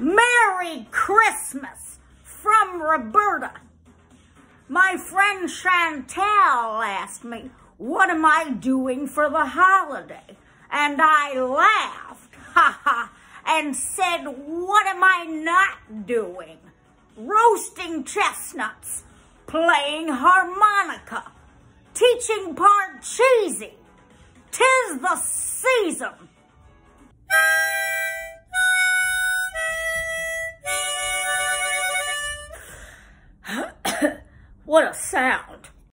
Merry Christmas from Roberta. My friend Chantel asked me, what am I doing for the holiday? And I laughed, ha ha, and said, what am I not doing? Roasting chestnuts, playing harmonica, teaching Parcheesi. Tis the season. What a sound.